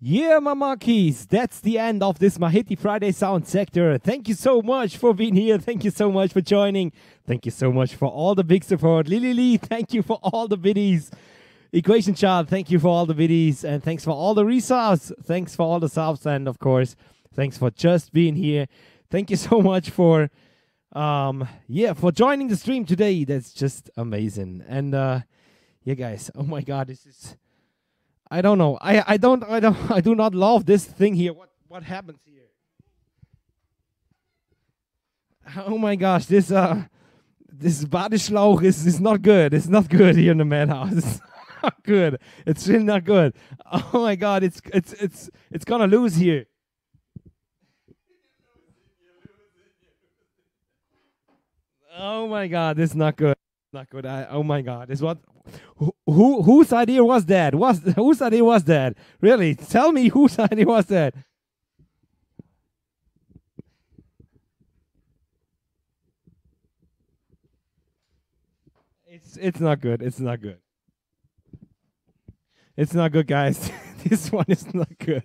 Yeah, my monkeys, that's the end of this Maheti Friday Sound Sector. Thank you so much for being here. Thank you so much for joining. Thank you so much for all the big support. Lily Lee, thank you for all the biddies. Equation Child, thank you for all the biddies. And thanks for all the resubs. Thanks for all the subs. And of course, thanks for just being here. Thank you so much for, um, yeah, for joining the stream today. That's just amazing. And, uh, yeah, guys, oh my God, this is I don't know. I I don't I don't I do not love this thing here. What what happens here? Oh my gosh, this uh this Badeschlauch is is not good. It's not good here in the madhouse. It's not good. It's really not good. Oh my god, it's it's it's it's gonna lose here. Oh my god, this is not good. Not good. I, oh my god, this what who, whose idea was that? Was whose idea was that? Really? Tell me whose idea was that? It's it's not good. It's not good. It's not good, guys. this one is not good.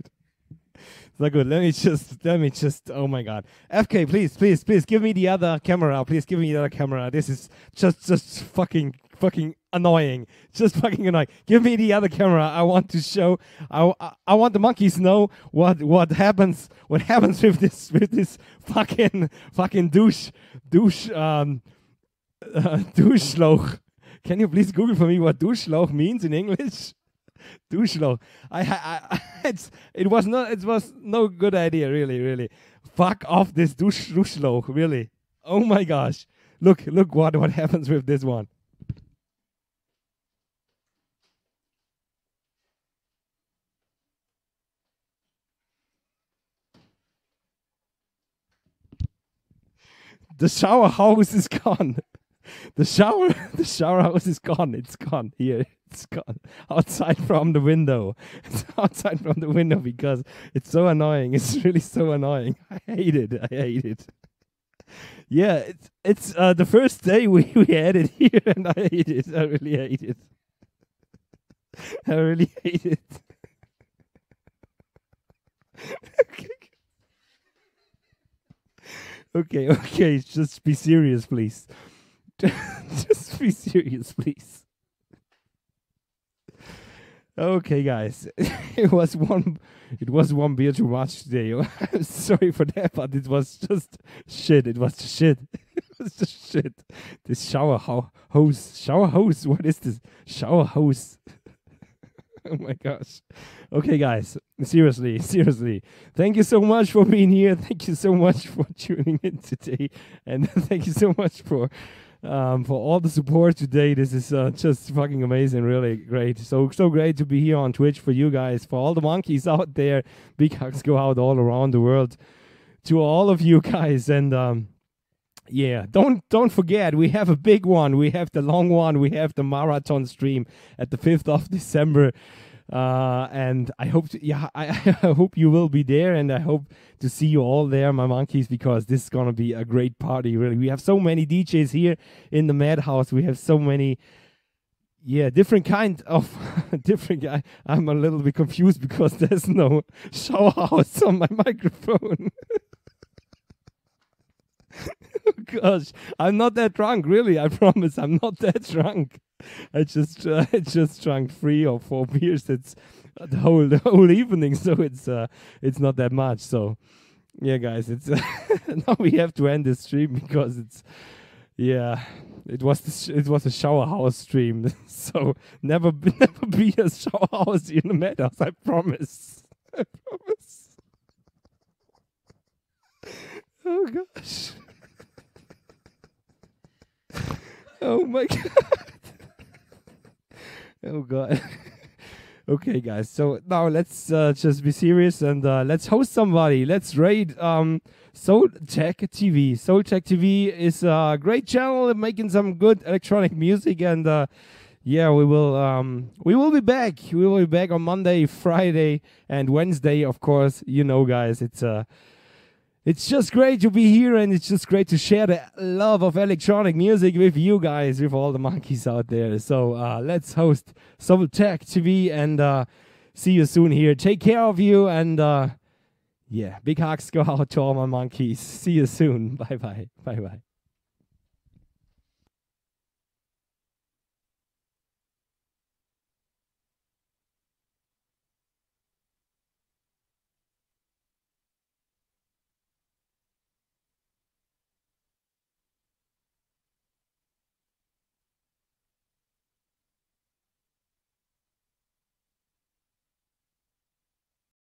Not good. Let me just let me just oh my god. Effkay, please, please, please give me the other camera. Please give me the other camera. This is just just fucking fucking annoying. Just fucking annoying. Give me the other camera. I want to show. I, I, I want the monkeys know what what happens. What happens with this with this fucking fucking douche douche um uh, douchloch. Can you please Google for me what douche means in English? Douchloch. I, I, I it's it was not it was no good idea really really. Fuck off this douche douchloch really. Oh my gosh. Look look what what happens with this one. the shower house is gone. The shower, the shower house is gone. It's gone here. It's gone outside from the window. It's outside from the window because it's so annoying. It's really so annoying. I hate it. I hate it. Yeah, it's it's uh, the first day we, we had it here, and I hate it. I really hate it. I really hate it. okay. Okay, okay, just be serious, please. Serious, please. Okay, guys, it was one, it was one beer too much today. I'm sorry for that, but it was just shit. It was shit. it was just shit. This shower ho- hose, shower hose. What is this shower hose? oh my gosh. Okay, guys, seriously, seriously. Thank you so much for being here. Thank you so much for tuning in today. And thank you so much for um, for all the support today. This is uh, just fucking amazing, really great. So so great to be here on Twitch for you guys, for all the monkeys out there. Big hugs go out all around the world to all of you guys. And um, yeah, don't don't forget we have a big one. We have the long one. We have the marathon stream at the fifth of December. Uh, and I hope, to, yeah, I, I, hope you will be there, and I hope to see you all there, my monkeys, because this is gonna be a great party. Really, we have so many DJs here in the Madhouse. We have so many, yeah, different kind of different. I, I'm a little bit confused because there's no shower house on my microphone. gosh, I'm not that drunk, really. I promise, I'm not that drunk. I just uh, I just drank three or four beers. It's the whole the whole evening, so it's uh it's not that much. So yeah, guys, it's uh, now we have to end this stream because it's yeah it was sh- it was a shower house stream. so never be, never be a shower house in the madhouse. I promise. I promise. Oh gosh. oh my god. Oh god. okay, guys. So now let's uh, just be serious and uh, let's host somebody. Let's raid um, Soul Tech TV. Soul Tech TV is a great channel making some good electronic music and. Uh, yeah, we will um, we will be back. We will be back on Monday, Friday, and Wednesday. Of course, you know, guys, it's uh it's just great to be here and it's just great to share the love of electronic music with you guys, with all the monkeys out there. So uh, let's host Soul Tech TV and uh, see you soon here. Take care of you and uh, yeah, big hugs go out to all my monkeys. See you soon. Bye bye. Bye bye.